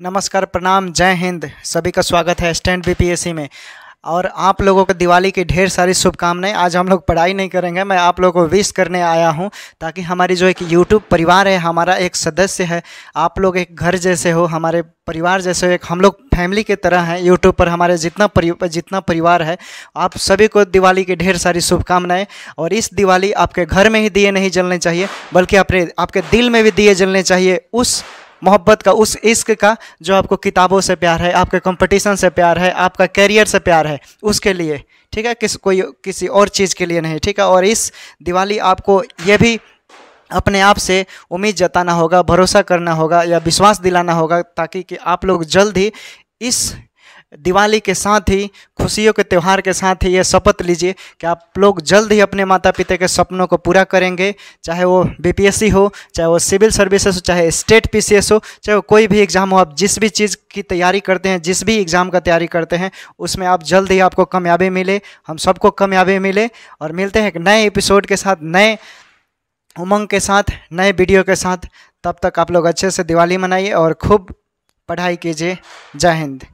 नमस्कार, प्रणाम, जय हिंद। सभी का स्वागत है स्टैंड बीपीएससी में। और आप लोगों को दिवाली की ढेर सारी शुभकामनाएँ। आज हम लोग पढ़ाई नहीं करेंगे, मैं आप लोगों को विश करने आया हूँ ताकि हमारी जो एक यूट्यूब परिवार है, हमारा एक सदस्य है, आप लोग एक घर जैसे हो, हमारे परिवार जैसे एक हम लोग फैमिली की तरह हैं यूट्यूब पर, हमारे जितना परि, जितना परिवार है, आप सभी को दिवाली की ढेर सारी शुभकामनाएँ। और इस दिवाली आपके घर में ही दिए नहीं जलने चाहिए, बल्कि अपने, आपके दिल में भी दिए जलने चाहिए। उस मोहब्बत का, उस इश्क का जो आपको किताबों से प्यार है, आपके कंपटीशन से प्यार है, आपका कैरियर से प्यार है, उसके लिए, ठीक है? किस, कोई, किसी और चीज़ के लिए नहीं, ठीक है? और इस दिवाली आपको ये भी अपने आप से उम्मीद जताना होगा, भरोसा करना होगा या विश्वास दिलाना होगा ताकि कि आप लोग जल्द ही इस दिवाली के साथ ही, खुशियों के त्यौहार के साथ ही ये शपथ लीजिए कि आप लोग जल्द ही अपने माता पिता के सपनों को पूरा करेंगे, चाहे वो बीपीएससी हो, चाहे वो सिविल सर्विसेज़ हो, चाहे स्टेट पीसीएस हो, चाहे वो कोई भी एग्ज़ाम हो, आप जिस भी चीज़ की तैयारी करते हैं, जिस भी एग्ज़ाम का तैयारी करते हैं, उसमें आप जल्द ही आपको कामयाबी मिले, हम सबको कामयाबी मिले और मिलते हैं एक नए एपिसोड के साथ, नए उमंग के साथ, नए वीडियो के साथ। तब तक आप लोग अच्छे से दिवाली मनाइए और खूब पढ़ाई कीजिए। जय हिंद।